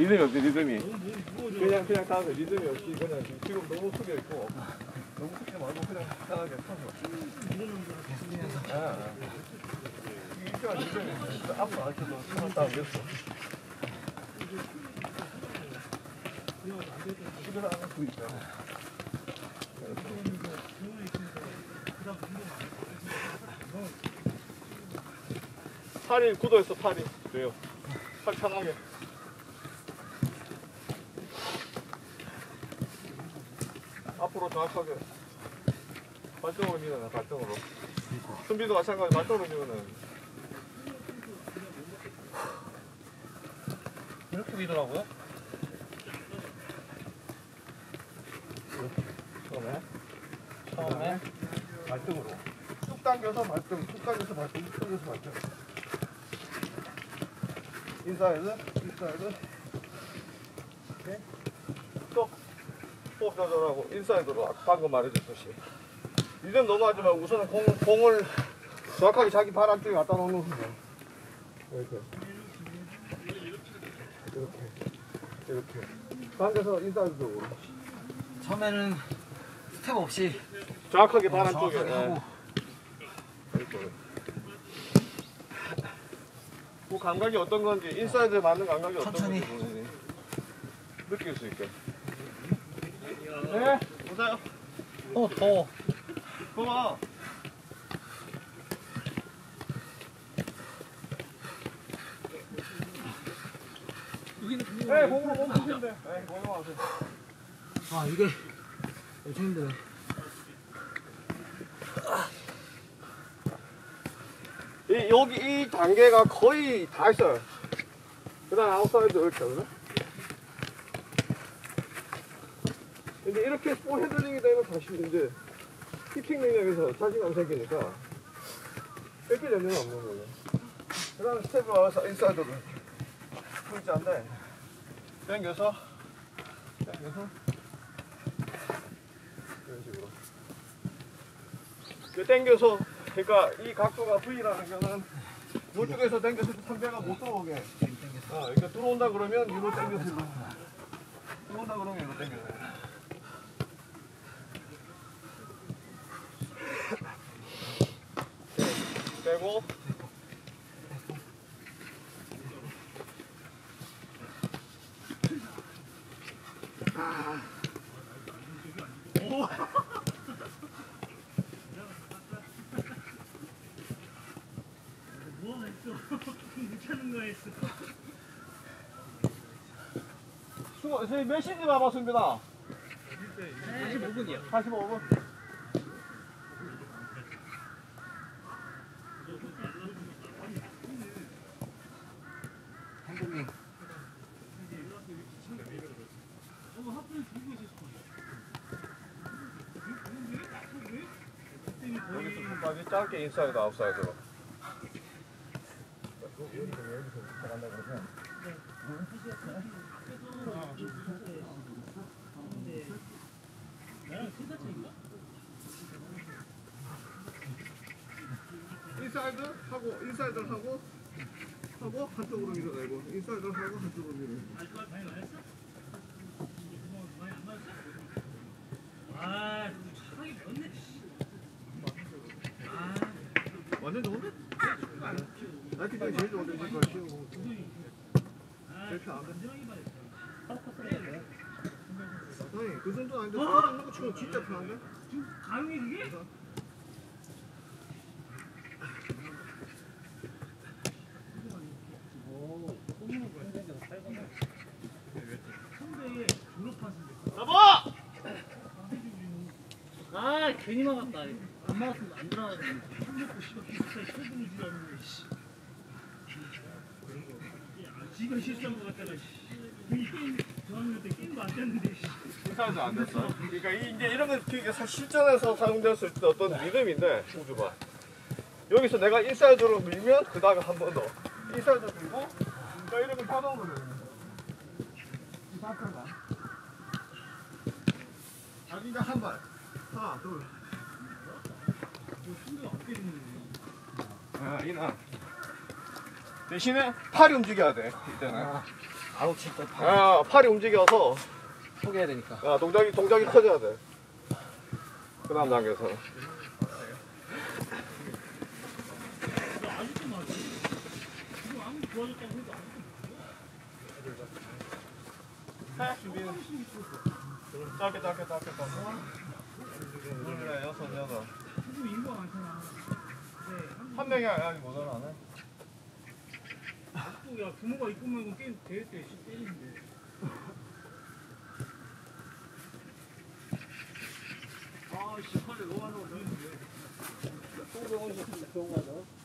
리듬이 없지 리듬이. 그냥 그냥 타서 리듬이 없이 그냥 지금 너무 숙여 있고 너무 숙여 말고 그냥 편하게 타서. 이게 일정한 리듬이 앞으로 안 쳐도 안 하고 있다 팔이 굳어있어 팔이. 돼요? 팔 편하게 앞으로 정확하게. 발등으로 밀어내 발등으로. 준비도 마찬가지 발등으로 밀어내. 이렇게 미더라고요? 처음에? 처음에? 발등으로. 쭉 당겨서 발등 쭉 당겨서 발등 쭉 당겨서 발등. 인사이드 인사이드 오케이 또 호흡 조절하고 인사이드로 방금 말해줬듯이. 하지 말고 우선은 공, 공을 정확하게 자기 발 안쪽에 갖다 놓는 거예요. 이렇게. 이렇게. 이렇게. 당겨서 인사이드 쪽으로 처음에는 스텝 없이 정확하게 발 안쪽에. 예. 하고. 이렇게. 그 감각이 어떤 건지 인사이드에 맞는 감각이 어떤 천천히. 건지 본인이 느낄 수 있게 네 보세요 어 더워 봐봐 네 공으로 몸 푸시면 돼 네, 공으로 하세요 아 이게 엄청 힘드네 이, 여기 이 단계가 거의 다 있어요. 그 다음 아웃사이드 이렇게 하거 근데 이렇게 볼 핸들링이 되면 다시 이제 keeping 능력에서 자신감 생기니까 뺏길 염려는 없는 거예요. 그 다음에 스텝을 와서 인사이드로 V자인데 당겨서 당겨서. 이런 식으로. 그 당겨서 그러니까 이 각도가 V라는 거는 몸쪽에서 당겨서 상대가 못 들어오게. 어, 그러니까 들어온다 그러면 위로 당겨서. 들어온다 그러면 위로 당겨서 빼고 수고, 선생님 몇 시인지 남았습니다. 45분이요 45분. 한국님 여기서 끝까지 짧게 인사이드 아웃사이드로. 인사이드 하고 인사이드 하고 하고 한쪽으로 밀어내고 인사이드 하고 한쪽으로 밀어내고 아, 차라리 변네. 완전 좋은데? 나이키가 제일 안 돼? 아니 그 정도 아닌데 그 정도 치고 진짜 편한데? 그게? 선배 졸업한 선배. 잡아! 아 괜히 막았다. 소금을 지었는데 씨. 씨. 인사이드 안 됐어 그러니까 이- 이제 이런 건 되게 사- 실전에서 사용됐을 때 어떤 리듬인데 우주가. 여기서 내가 인사이드로 밀면 그 다음에 한 번 더. 인사이드 들고 그러니까 이런 걸 상태가 자기가 한 발. 하나 둘 아, 이나. 대신에 팔이 움직여야 돼, 이때는. 바로 칠때 아, 팔이 움직여서 포기해야 되니까. 야, 동작이 동작이 커져야 돼. 그 다음 단계에서는. 아직도 맞지. 지금 아무리 좋아졌다고 해도 아직도 준비. 짧게 짧게 짧게 짧게. 그래 여섯 여덟. 네. 한 명이 아직 모자라네. 야 부모가 입고 말고 게임 대회 때 씨, 때리는데. 아씨 허리 너무 안 좋은데. 준빈아,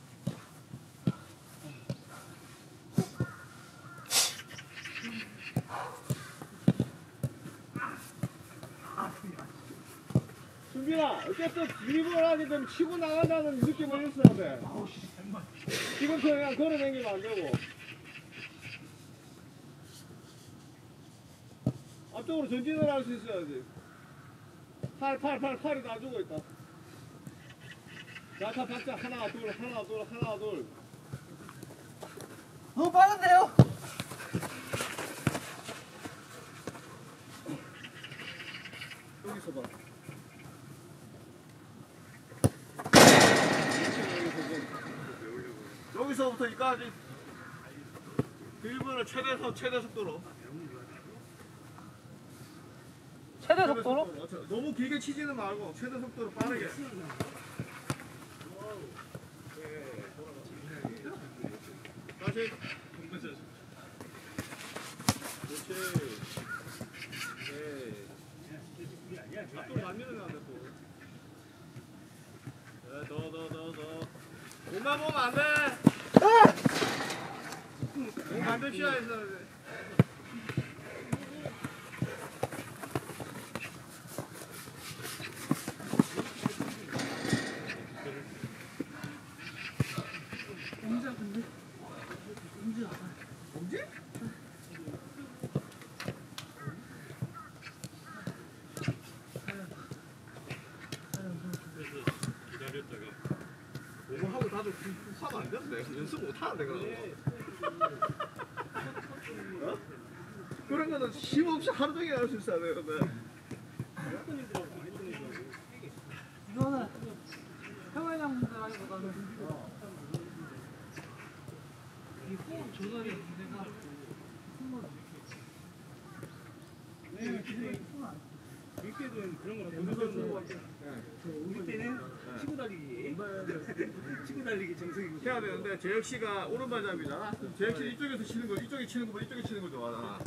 어쨌든 드리블 하게 되면 치고 나간다는 느낌을 있어야 돼. 지금 그냥 걸어다니면 안 되고. 앞쪽으로 전진을 할 수 있어야지. 팔, 팔, 팔, 팔이 다 죽어 있다. 자, 자, 박자. 하나, 둘, 하나, 둘, 하나, 둘. 너무 빠른데요? 여기서 봐. 여기서부터 이까지 드리블을 최대 속 최대 속도로. 최대 속도로? 너무 길게 치지는 말고 최대 속도로 빠르게. 다시. 그렇지. 네. 앞으로 또. 네, 더, 더, 더, 더. 몸만 보면 안 돼! 몸 반대시야 있어야 돼. 너무 하고 나도 하면 안 그런 거. 어? 그런 거는 쉼 없이 하루 종일 할 수 있어야 되는데. 이거는 평화장 분들하기보다는 이 호흡 조절이 문제가 우리 때는 그런 거 우리 때는 치고 달리기. 치고 달리기 정석이고. 해야 되는데 재혁 씨가 오른발잡이잖아. 재혁 씨 이쪽에서 치는 거, 이쪽에 치는 거보다 이쪽에 치는 거 좋아하잖아.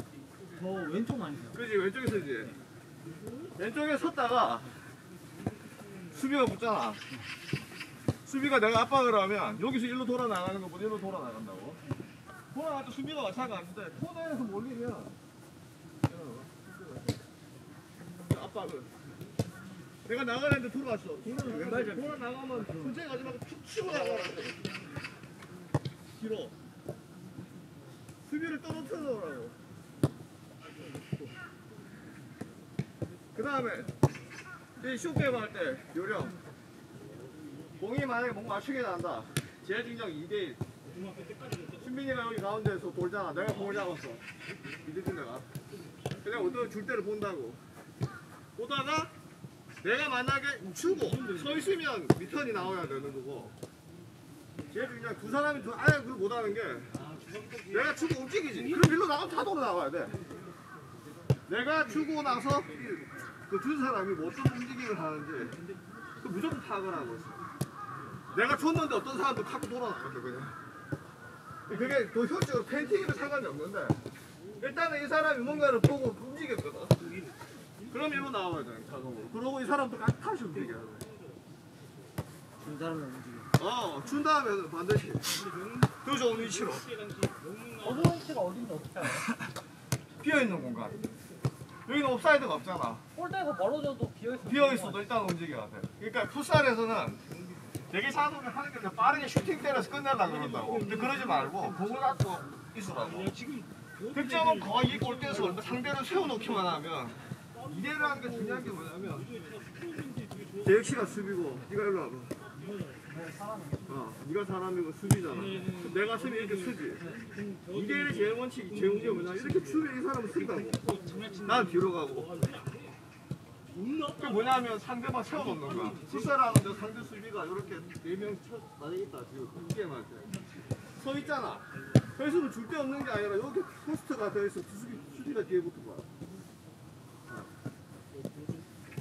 더 왼쪽 많이 요 그지 왼쪽에서지. 왼쪽에 섰다가 수비가 붙잖아. 수비가 내가 압박을 하면 여기서 일로 돌아 나가는 것보다 일로 돌아 나간다고. 돌아 나갈 때 수비가 마찬가지인데 코너에서 몰리면 압박을. 내가 나가는데 돌아왔어. 돌아, 나가면 천천히 가지 말고 툭 치고 나가라. 길어. 수비를 떨어뜨려 놓으라고. 그 다음에 이 쇼게임 할 때 요령 공이 만약에 목 맞추게 난다 제일 중요한 2대1 신민이가 여기 가운데에서 돌잖아 내가 공을 잡았어 이대준 내가 그냥 어떤 줄 때를 본다고 보다가 내가 만약에 추고 서 있으면 리턴이 나와야 되는 거고 제일 중요한 두 사람이 두, 아예 그걸 못하는 게 내가 추고 움직이지 그럼 일로 나가면 다 돌아 나와야 돼 내가 주고 나서 그 두 사람이 뭐 어떤 움직임을 하는지 그 무조건 파악을 하고 있어. 내가 줬는데 어떤 사람도 타고 돌아나거든 그냥. 그게 더 효율적으로 팬팅이랑 상관이 없는데 일단은 이 사람이 뭔가를 보고 움직였거든. 그럼 일로 나와야 돼 자동으로. 그러고 이 사람도 각 다시 움직여야 돼. 준 사람을 움직여. 어, 준 다음에 반드시 더 좋은 위치로 어느 위치가 어딘지 어떻게 알아요? 비어있는 공간. 여기는 옵사이드가 없잖아. 골대에서 멀어져도 비어있어. 비어 있어도 일단 움직여야 돼. 그러니까 풋살에서는 되게 사람들 하는 게 그냥 빠르게 슈팅 때려서 끝내려고 그런다고. 근데 그러지 말고 공을 갖고 있으라고. 득점은 거의 이 골대에서 상대를 세워놓기만 하면 이대로 하는 게 중요한 게 뭐냐면 씨가 수비고 네가 일로 와봐. 어, 네가 사람이고 수비잖아. 내가 쓰면 이렇게 쓰지. 이게 제일 원칙, 제일 문제가 뭐냐? 이렇게 추면 이 사람은 쓴다고. 난 뒤로 가고. 그 뭐냐면 상대방 세워놓는 거야. 풋살하는데 상대 수비가 이렇게 네명 만약에 있다 지금 말이야. 서 있잖아. 그래서 줄 데 없는 게 아니라 여기 포스트가 돼 있어. 수비 수비가 뒤에 붙은 거야.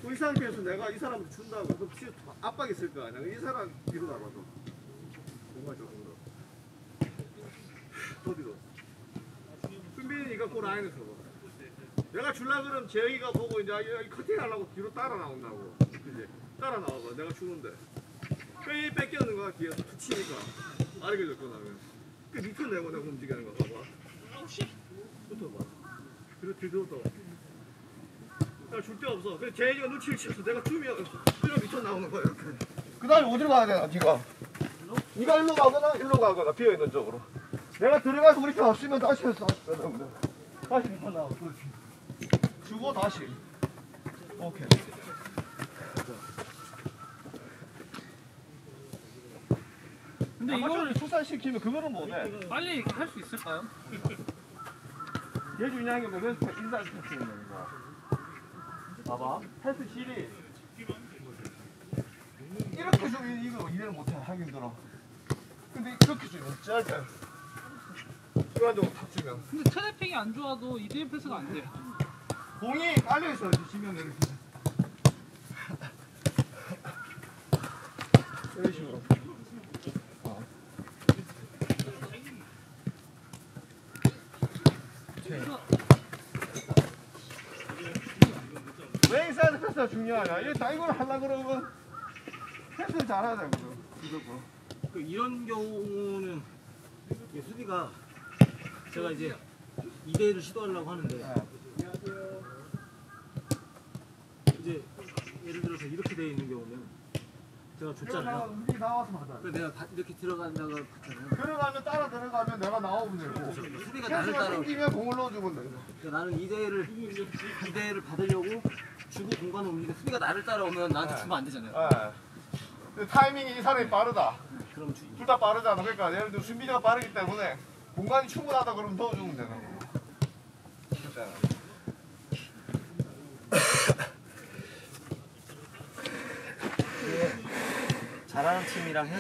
그 이 상태에서 내가 이 사람을 준다고 그럼 시- 압박 있을 거 아니야. 이 사람 뒤로 나가서 뭔가 조금 더 어디로? 승빈이가 그 라인에서 봐. 내가 줄라 그러면 재영이가 보고 이제 여기 커팅 하려고 뒤로 따라 나온다고. 그지? 따라 나와봐. 내가 주는데. 뼈이 뺏겨는 거야 뒤에서 붙이니까. 아르게 줬고 나면. 그 밑에 내고 내가 움직이는 거 봐봐. 붙어봐. 그리고 뒤로 더. 야, 줄데 없어. 그래, 재현이가 눈치를 채서 내가 주면 그냥 미쳐 나오는 거야, 이렇게. 그 다음에 어디로 가야 되나, 니가? 니가 일로 가거나, 일로 가거나, 비어 있는 쪽으로. 내가 들어가서 우리 편 없으면 다시 해서 다시 미쳐 나와. 그렇지. 주고 다시. 오케이. 근데 이거를 이거를 출산시키면 그거는 못해. 빨리 할 수 있을까요? 얘 중요한 게 뭐냐면 인사 패스 있는 거. 봐봐. 패스 실이 이렇게 주면 이거 이해를 못해 하기 힘들어. 근데 이렇게 주면 짧게. 순간적으로 탁 주면 근데 트래핑이 안 좋아도 이대일 패스가 안 돼요. 공이 깔려 있어야지 지면 이렇게. 이런 식으로. 어. 왜 인사이드 패스가 중요하냐? 이거 다 이걸 하려 그러면 패스를 잘해야 되거든. 무조건. 그 이런 경우는 이게 수비가 제가 이제 2대1을 시도하려고 하는데 이제 예를 들어서 이렇게 돼 있는 경우는 제가 줬잖아요. 우리 나와서 받아. 내가 바- 이렇게 들어간다고 봤잖아요. 들어가면 따라 들어가면 내가 나오면 되고. 수비가 나를 패스가 따라 생기면 공을 넣어주면 돼. 그러니까 나는 2대1을 2대1을 받으려고 주고 공간을 옮기는데 수비가 나를 따라오면 나한테 네. 주면 안 되잖아요. 예. 근데 타이밍이 이 사람이 빠르다. 그럼 주, 둘 다 빠르잖아. 그러니까 예를 들어 순비가 빠르기 때문에 공간이 충분하다 그러면 넣어주면 되는 거고. 잘하는 팀이랑 해,